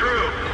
through.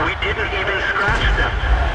We didn't even scratch them.